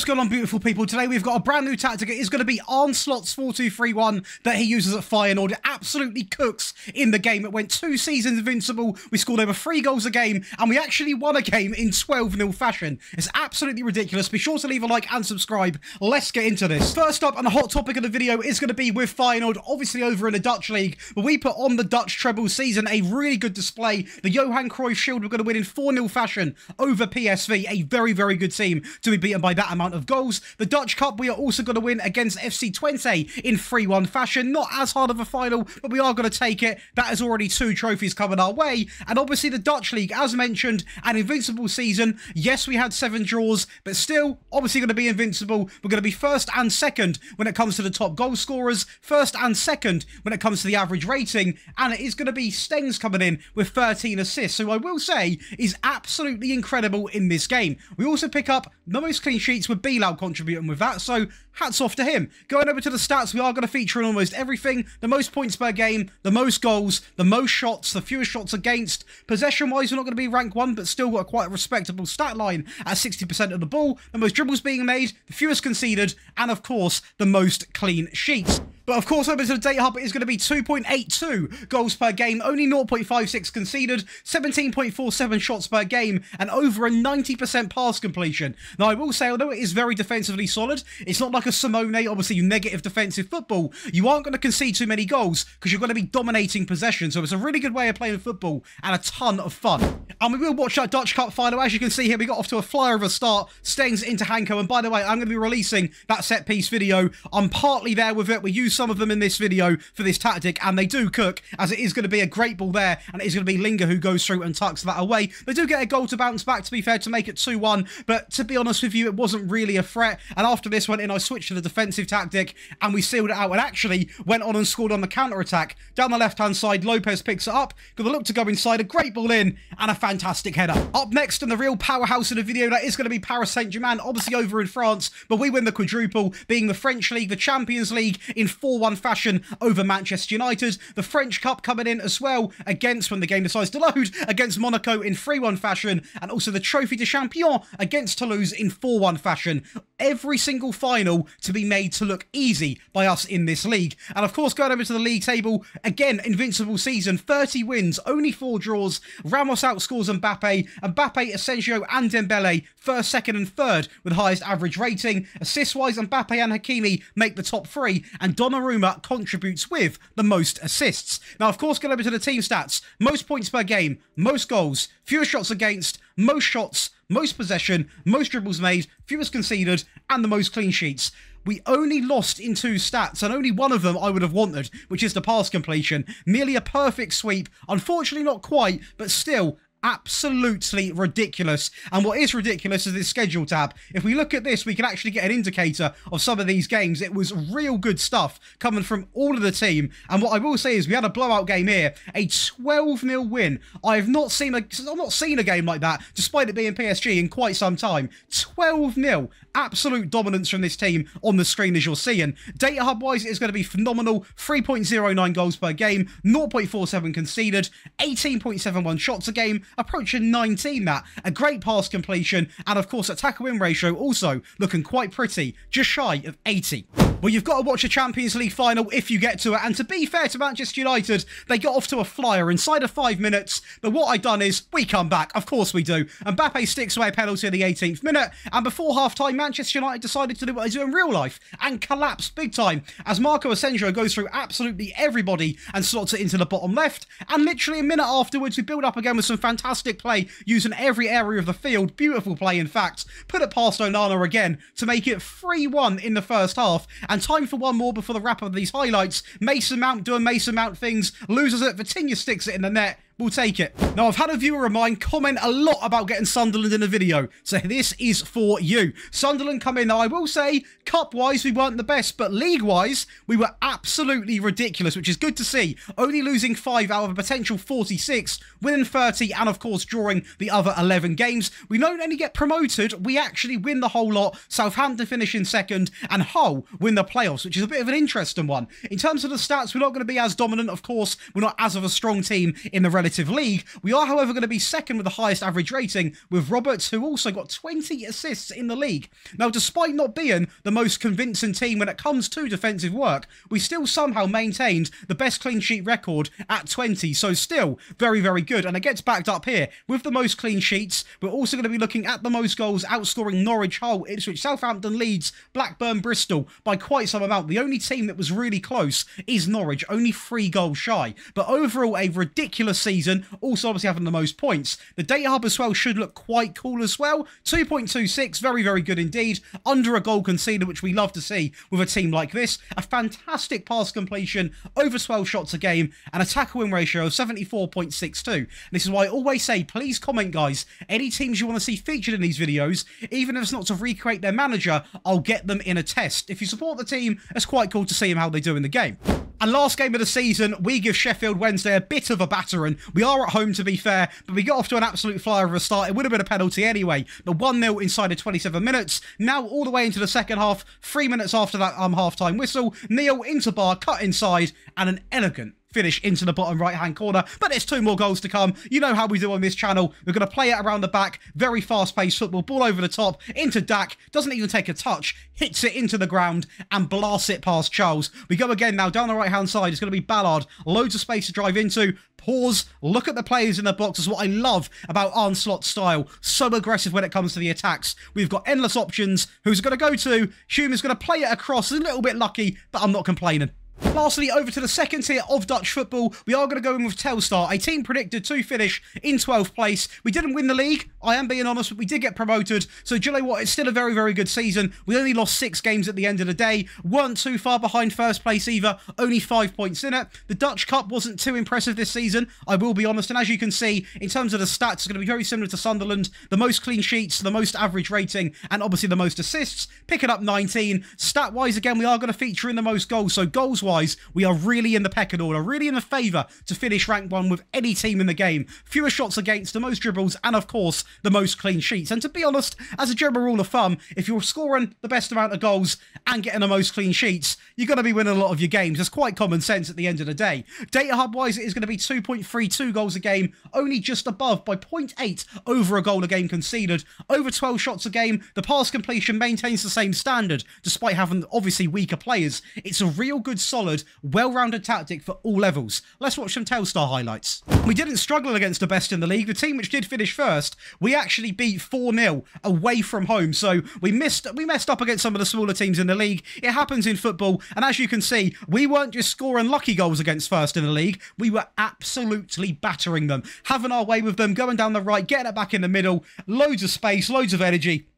What's going on, beautiful people? Today we've got a brand new tactic. It is going to be Arne Slot's 4-2-3-1 that he uses at Fire Feyenoord. It absolutely cooks in the game. It went two seasons invincible. We scored over three goals a game, and we actually won a game in 12-0 fashion. It's absolutely ridiculous. Be sure to leave a like and subscribe. Let's get into this. First up, and the hot topic of the video is going to be with Fire Feyenoord, obviously over in the Dutch League, but we put on the Dutch treble season a really good display. The Johan Cruyff Shield we're going to win in 4-0 fashion over PSV, a very, very good team to be beaten by that amount amount of goals. The Dutch Cup, we are also going to win against FC Twente in 3-1 fashion. Not as hard of a final, but we are going to take it. That is already two trophies coming our way. And obviously the Dutch League, as mentioned, an invincible season. Yes, we had seven draws, but still, obviously going to be invincible. We're going to be first and second when it comes to the top goal scorers, first and second when it comes to the average rating, and it is going to be Stengs coming in with 13 assists, So I will say is absolutely incredible in this game. We also pick up the most clean sheets with Bijlow contributing with that, so hats off to him. Going over to the stats, we are going to feature in almost everything. The most points per game, the most goals, the most shots, the fewest shots against. Possession-wise, we're not going to be rank one, but still got quite a respectable stat line at 60% of the ball. The most dribbles being made, the fewest conceded, and of course, the most clean sheets. But of course, over to the data hub, is going to be 2.82 goals per game, only 0.56 conceded, 17.47 shots per game, and over a 90% pass completion. Now, I will say, although it is very defensively solid, it's not like a Simeone, obviously negative defensive football. You aren't going to concede too many goals because you're going to be dominating possession. So it's a really good way of playing football and a ton of fun. And we will watch that Dutch Cup final. As you can see here, we got off to a flyer of a start. Stengs into Hancko. And by the way, I'm going to be releasing that set piece video. I'm partly there with it. We use some of them in this video for this tactic, and they do cook, as it is going to be a great ball there, and it is going to be Lingr who goes through and tucks that away. They do get a goal to bounce back, to be fair, to make it 2-1, but to be honest with you, it wasn't really a threat, and after this went in, I switched to the defensive tactic, and we sealed it out, and actually went on and scored on the counter-attack. Down the left-hand side, Lopez picks it up, got the look to go inside, a great ball in, and a fantastic header. Up next, and the real powerhouse of the video, that is going to be Paris Saint-Germain, obviously over in France, but we win the quadruple, being the French League, the Champions League, in 4-1 fashion over Manchester United. The French Cup coming in as well against, when the game decides to load, against Monaco in 3-1 fashion. And also the Trophy de Champion against Toulouse in 4-1 fashion. Every single final to be made to look easy by us in this league. And of course, going over to the league table, again, invincible season, 30 wins, only 4 draws. Ramos outscores Mbappe. Mbappe, Asensio and Dembele, first, second and third with highest average rating. Assist-wise, Mbappe and Hakimi make the top three. And Donnarumma contributes with the most assists. Now, of course, going over to the team stats. Most points per game, most goals, fewest shots against, most shots, most possession, most dribbles made, fewest conceded, and the most clean sheets. We only lost in two stats, and only one of them I would have wanted, which is the pass completion. Merely a perfect sweep. Unfortunately, not quite, but still absolutely ridiculous. And what is ridiculous is this schedule tab. If we look at this, we can actually get an indicator of some of these games. It was real good stuff coming from all of the team. And what I will say is we had a blowout game here, a 12-0 win. I have not seen a, I've not seen a game like that, despite it being PSG in quite some time. 12-0. Absolute dominance from this team on the screen as you're seeing. Data hub-wise, it's going to be phenomenal. 3.09 goals per game, 0.47 conceded, 18.71 shots a game, approaching 19 that. A great pass completion, and of course, attack win ratio also looking quite pretty, just shy of 80. Well, you've got to watch a Champions League final if you get to it. And to be fair to Manchester United, they got off to a flyer inside of five minutes. But what I've done is, we come back. Of course we do. And Mbappe sticks away a penalty in the 18th minute. And before half-time, Manchester United decided to do what they do in real life and collapse big time as Marco Asensio goes through absolutely everybody and slots it into the bottom left. And literally a minute afterwards, we build up again with some fantastic play using every area of the field. Beautiful play, in fact. Put it past Onana again to make it 3-1 in the first half. And time for one more before the wrap of these highlights. Mason Mount doing Mason Mount things. Loses it. Vitinha sticks it in the net. We'll take it. Now, I've had a viewer of mine comment a lot about getting Sunderland in a video, so this is for you. Sunderland come in. Now, I will say, cup-wise, we weren't the best, but league-wise, we were absolutely ridiculous, which is good to see. Only losing 5 out of a potential 46, winning 30, and of course, drawing the other 11 games. We don't only get promoted, we actually win the whole lot. Southampton finish in second, and Hull win the playoffs, which is a bit of an interesting one. In terms of the stats, we're not going to be as dominant, of course. We're not as of a strong team in the relative relative league. We are, however, going to be second with the highest average rating, with Roberts, who also got 20 assists in the league. Now, despite not being the most convincing team when it comes to defensive work, we still somehow maintained the best clean sheet record at 20, so still very, very good. And it gets backed up here with the most clean sheets. We're also going to be looking at the most goals, outscoring Norwich, Hull, Ipswich, Southampton, Leeds, Blackburn, Bristol by quite some amount. The only team that was really close is Norwich, only three goals shy. But overall, a ridiculous season, also obviously having the most points. The data hub as well should look quite cool as well. 2.26, very, very good indeed. Under a goal conceded, which we love to see with a team like this. A fantastic pass completion, over 12 shots a game, and a tackle win ratio of 74.62. This is why I always say, please comment, guys, any teams you want to see featured in these videos, even if it's not to recreate their manager, I'll get them in a test. If you support the team, it's quite cool to see how they do in the game. And last game of the season, we give Sheffield Wednesday a bit of a battering. We are at home, to be fair, but we got off to an absolute flyer of a start. It would have been a penalty anyway. but 1-0 inside of 27 minutes. Now all the way into the second half, three minutes after that um, half-time whistle, Neil into bar, cut inside, and an elegant finish into the bottom right hand corner. But there's two more goals to come. You know how we do on this channel. We're going to play it around the back. Very fast paced football. Ball over the top. Into Dak. Doesn't even take a touch. Hits it into the ground and blasts it past Charles. We go again now down the right hand side. It's going to be Ballard. Loads of space to drive into. Pause. Look at the players in the box. Is what I love about Arne Slot's style. So aggressive when it comes to the attacks. We've got endless options. Who's going to go to? Hume is going to play it across. a little bit lucky, but I'm not complaining. Lastly, over to the second tier of Dutch football, we are going to go in with Telstar, a team predicted to finish in 12th place. We didn't win the league, I am being honest, but we did get promoted. So, do you know what? It's still a very, very good season. We only lost six games at the end of the day. Weren't too far behind first place either, only five points in it. The Dutch Cup wasn't too impressive this season, I will be honest. And as you can see, in terms of the stats, it's going to be very similar to Sunderland. The most clean sheets, the most average rating, and obviously the most assists. Picking up 19. Stat wise, again, we are going to feature in the most goals. So, goals wise, we are really in the pecking order, really in the favour to finish rank one with any team in the game. Fewer shots against, the most dribbles, and of course, the most clean sheets. And to be honest, as a general rule of thumb, if you're scoring the best amount of goals and getting the most clean sheets, you're going to be winning a lot of your games. It's quite common sense at the end of the day. Data hub wise, it is going to be 2.32 goals a game, only just above by 0.8 over a goal a game conceded. Over 12 shots a game, the pass completion maintains the same standard, despite having obviously weaker players. It's a real good solid solid, well-rounded tactic for all levels. Let's watch some Telstar highlights. We didn't struggle against the best in the league. The team which did finish first, we actually beat 4-0 away from home. So we missed we messed up against some of the smaller teams in the league. It happens in football. And as you can see, we weren't just scoring lucky goals against first in the league. We were absolutely battering them, having our way with them, going down the right, getting it back in the middle, loads of space, loads of energy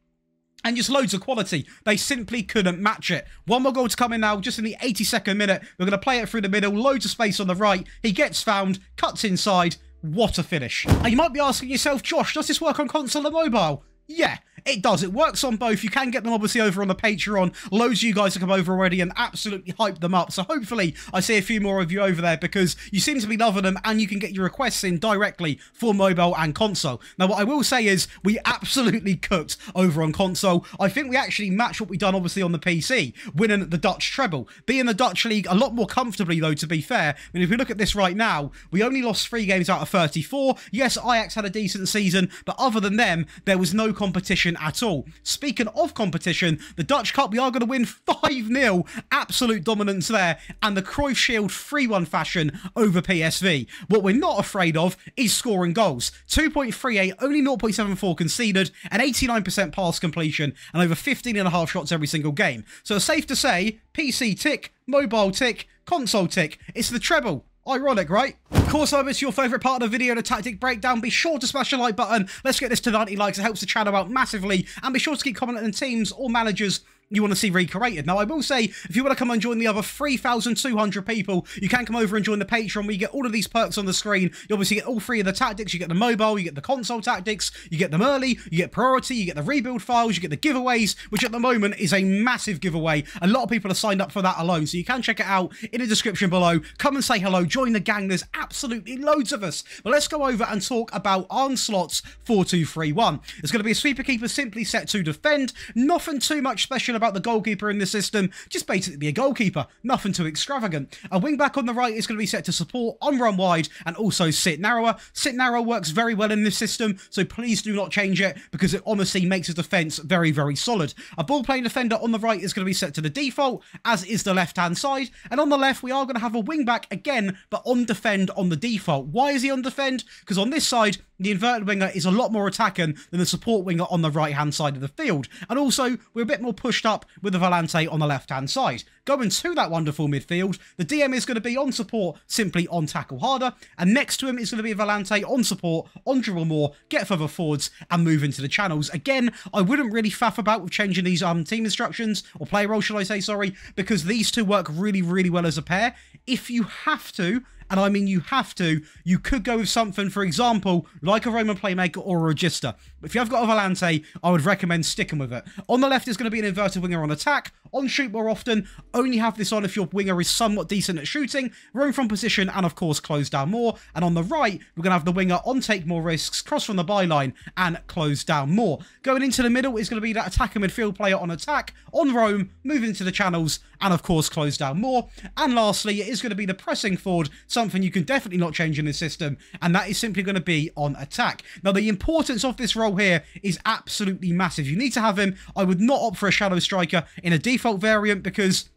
and just loads of quality. They simply couldn't match it. One more goal to come in now, just in the 82nd minute. We're going to play it through the middle, loads of space on the right. He gets found, cuts inside. What a finish. And you might be asking yourself, Josh, does this work on console or mobile? Yeah, it does. It works on both. You can get them obviously over on the Patreon. Loads of you guys have come over already and absolutely hyped them up. So hopefully I see a few more of you over there because you seem to be loving them and you can get your requests in directly for mobile and console. Now what I will say is we absolutely cooked over on console. I think we actually matched what we done obviously on the PC, winning the Dutch treble. Being the Dutch league a lot more comfortably though to be fair. I mean if we look at this right now, we only lost three games out of 34. Yes, Ajax had a decent season, but other than them, there was no competition competition at all. Speaking of competition, the Dutch Cup, we are going to win 5-0. Absolute dominance there. And the Cruyff Shield 3-1 fashion over PSV. What we're not afraid of is scoring goals. 2.38, only 0.74 conceded, an 89% pass completion, and over 15 and a half shots every single game. So safe to say, PC tick, mobile tick, console tick. It's the treble. Ironic, right? Of course, I it's your favourite part of the video, the tactic breakdown. Be sure to smash the like button. Let's get this to 90 likes. It helps the channel out massively. And be sure to keep commenting on teams or managers you want to see recreated. Now, I will say, if you want to come and join the other 3,200 people, you can come over and join the Patreon where you get all of these perks on the screen. You obviously get all three of the tactics. You get the mobile, you get the console tactics, you get them early, you get priority, you get the rebuild files, you get the giveaways, which at the moment is a massive giveaway. A lot of people are signed up for that alone, so you can check it out in the description below. Come and say hello, join the gang. There's absolutely loads of us. But let's go over and talk about Slot's 4-2-3-1. It's going to be a sweeper keeper simply set to defend. Nothing too much special about the goalkeeper in the system, just basically be a goalkeeper, nothing too extravagant. A wing back on the right is going to be set to support on run wide and also sit narrower. Sit narrow works very well in this system, so please do not change it because it honestly makes the defence very, very solid. A ball playing defender on the right is going to be set to the default, as is the left hand side, and on the left we are going to have a wing back again, but on defend on the default. Why is he on defend? Because on this side, the inverted winger is a lot more attacking than the support winger on the right hand side of the field. And also, we're a bit more pushed up with the Volante on the left hand side. Going to that wonderful midfield, the DM is going to be on support, simply on tackle harder. And next to him is going to be a Volante on support, on dribble more, get further forwards, and move into the channels. Again, I wouldn't really faff about with changing these um team instructions, or player role, shall I say, sorry, because these two work really, really well as a pair. If you have to, and I mean you have to, you could go with something, for example, like a Roaming Playmaker or a Regista. If you have got a Volante, I would recommend sticking with it. On the left is going to be an inverted winger on attack. On shoot more often, only have this on if your winger is somewhat decent at shooting, roam from position, and of course close down more. And on the right, we're going to have the winger on take more risks, cross from the byline, and close down more. Going into the middle is going to be that attacker midfield player on attack, on roam, move into the channels, and of course close down more. And lastly, it is going to be the pressing forward, something you can definitely not change in this system, and that is simply going to be on attack. Now, the importance of this role here is absolutely massive. You need to have him. I would not opt for a shadow striker in a default default variant because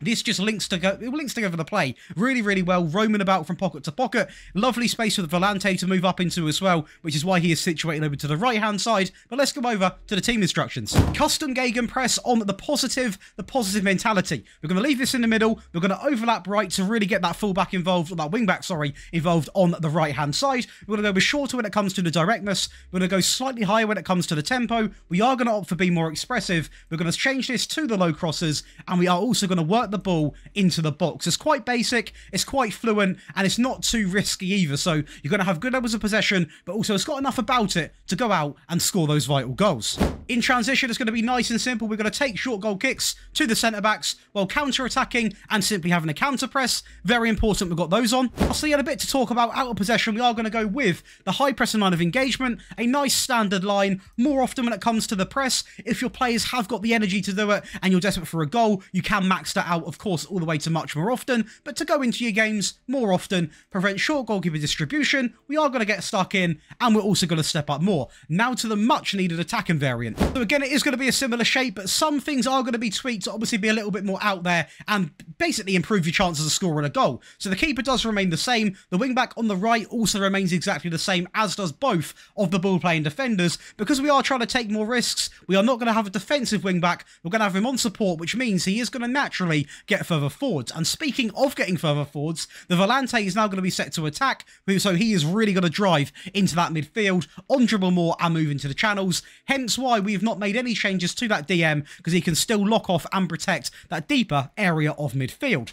this just links to go, it links together the play really, really well, roaming about from pocket to pocket. Lovely space for the Volante to move up into as well, which is why he is situated over to the right-hand side. But let's go over to the team instructions. Custom Gegenpress on the positive, the positive mentality. We're going to leave this in the middle. We're going to overlap right to really get that fullback involved, that wingback, sorry, involved on the right-hand side. We're going to go shorter when it comes to the directness. We're going to go slightly higher when it comes to the tempo. We are going to opt for being more expressive. We're going to change this to the low crosses, and we are also going to work the ball into the box. It's quite basic, it's quite fluent, and it's not too risky either. So you're going to have good levels of possession, but also it's got enough about it to go out and score those vital goals. In transition, it's going to be nice and simple. We're going to take short goal kicks to the centre backs while counter attacking and simply having a counter press. Very important we've got those on. You had a bit to talk about out of possession. We are going to go with the high pressing line of engagement, a nice standard line. More often when it comes to the press, if your players have got the energy to do it and you're desperate for a goal, you can max that out, of course, all the way to much more often. But to go into your games more often, prevent short goalkeeper distribution, we are going to get stuck in and we're also going to step up more. Now to the much needed attacking variant. So again, it is going to be a similar shape, but some things are going to be tweaked to obviously be a little bit more out there and basically improve your chances of scoring a goal. So the keeper does remain the same. The wingback on the right also remains exactly the same, as does both of the ball playing defenders. Because we are trying to take more risks, we are not going to have a defensive wingback. We're going to have him on support, which means he is going to naturally get further forwards. And speaking of getting further forwards, the Volante is now going to be set to attack, so he is really going to drive into that midfield, on dribble more and move into the channels. Hence why we've not made any changes to that DM, because he can still lock off and protect that deeper area of midfield.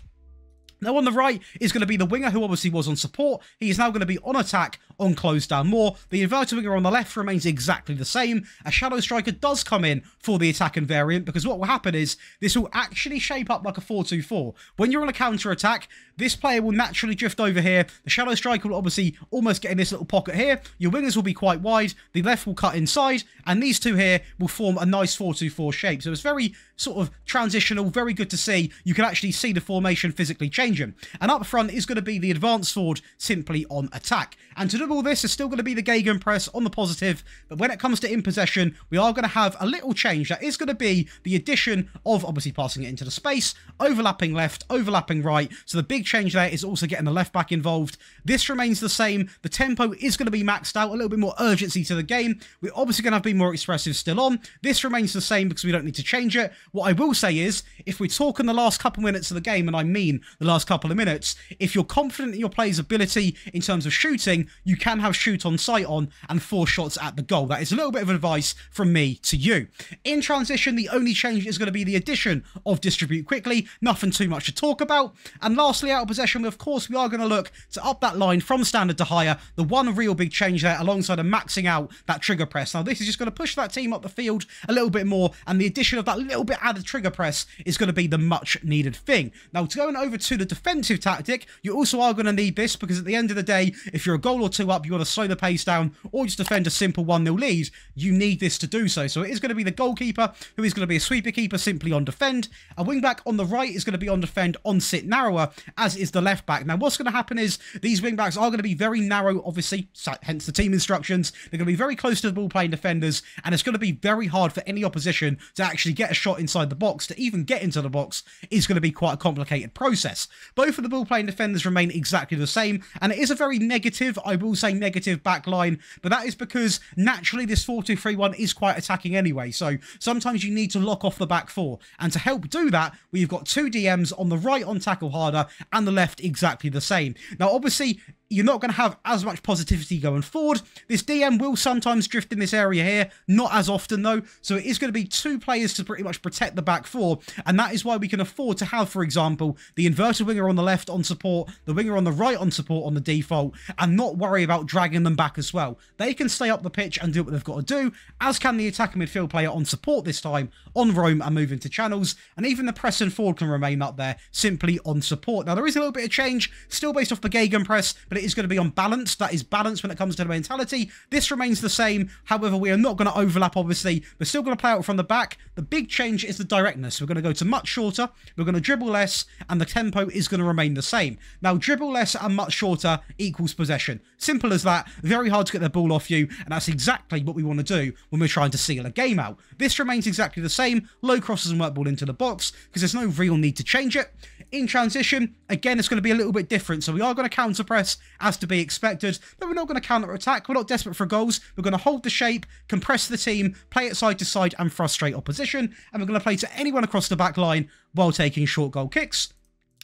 Now on the right is going to be the winger who obviously was on support. He is now going to be on attack, on close down more. The inverted winger on the left remains exactly the same. A shadow striker does come in for the attacking variant because what will happen is this will actually shape up like a 4-2-4. When you're on a counter attack, this player will naturally drift over here. The shadow striker will obviously almost get in this little pocket here. Your wingers will be quite wide. The left will cut inside. And these two here will form a nice 4-2-4 shape. So it's very sort of transitional, very good to see. You can actually see the formation physically changing. And up front is going to be the advanced forward simply on attack. And to do all this is still going to be the Gegenpress on the positive. But when it comes to in possession, we are going to have a little change. That is going to be the addition of obviously passing it into the space, overlapping left, overlapping right. So the big change there is also getting the left back involved. This remains the same. The tempo is going to be maxed out, a little bit more urgency to the game. We're obviously going to have to be more expressive still on. This remains the same because we don't need to change it. What I will say is, if we talk in the last couple of minutes of the game, and I mean the last couple of minutes, if you're confident in your player's ability in terms of shooting, you can have shoot on sight on and four shots at the goal. That is a little bit of advice from me to you. In transition, the only change is going to be the addition of distribute quickly. Nothing too much to talk about. And lastly, out of possession, of course, we are going to look to up that line from standard to higher. The one real big change there alongside of maxing out that trigger press. Now, this is just going to push that team up the field a little bit more. And the addition of that little bit added trigger press is going to be the much needed thing. Now, going over to the defensive tactic, you also are going to need this because at the end of the day, if you're a goal or two 2 up, you want to slow the pace down, or just defend a simple 1-0 lead, you need this to do so. So it is going to be the goalkeeper, who is going to be a sweeper keeper simply on defend. A wing-back on the right is going to be on defend on sit narrower, as is the left-back. Now, what's going to happen is these wing-backs are going to be very narrow, obviously, hence the team instructions. They're going to be very close to the ball-playing defenders, and it's going to be very hard for any opposition to actually get a shot inside the box. To even get into the box is going to be quite a complicated process. Both of the ball-playing defenders remain exactly the same, and it is a very negative, I will say negative back line, but that is because naturally this 4-2-3-1 is quite attacking anyway, so sometimes you need to lock off the back four, and to help do that, we've got two DMs on the right on tackle harder, and the left exactly the same. Now obviously, you're not going to have as much positivity going forward. This DM will sometimes drift in this area here, not as often though, so it is going to be two players to pretty much protect the back four, and that is why we can afford to have, for example, the inverted winger on the left on support, the winger on the right on support on the default, and not worry about dragging them back as well. They can stay up the pitch and do what they've got to do, as can the attacking midfield player on support this time, on roam and move into channels, and even the pressing forward can remain up there, simply on support. Now, there is a little bit of change, still based off the Gegenpress, but it is going to be on balance. That is balance when it comes to the mentality. This remains the same. However, we are not going to overlap, obviously. We're still going to play out from the back. The big change is the directness. We're going to go to much shorter. We're going to dribble less, and the tempo is going to remain the same. Now, dribble less and much shorter equals possession. Simple as that. Very hard to get the ball off you, and that's exactly what we want to do when we're trying to seal a game out. This remains exactly the same. Low crosses and work ball into the box, because there's no real need to change it. In transition, again, it's going to be a little bit different. So we are going to counter press as to be expected, but we're not going to counter attack. We're not desperate for goals. We're going to hold the shape, compress the team, play it side to side, and frustrate opposition. And we're going to play to anyone across the back line while taking short goal kicks.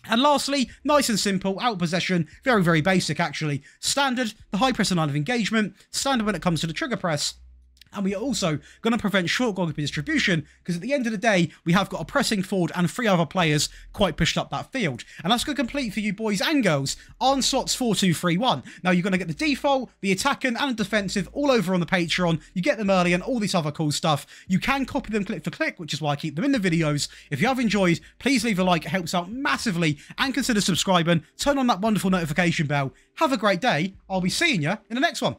And lastly, nice and simple, out possession, very, very basic actually. Standard, the high press and line of engagement, standard when it comes to the trigger press, and we are also going to prevent short goal distribution because at the end of the day, we have got a pressing forward and three other players quite pushed up that field. And that's going to complete for you boys and girls on Slot's 4-2-3-1. Now, you're going to get the default, the attacking and defensive all over on the Patreon. You get them early and all this other cool stuff. You can copy them click for click, which is why I keep them in the videos. If you have enjoyed, please leave a like. It helps out massively. And consider subscribing. Turn on that wonderful notification bell. Have a great day. I'll be seeing you in the next one.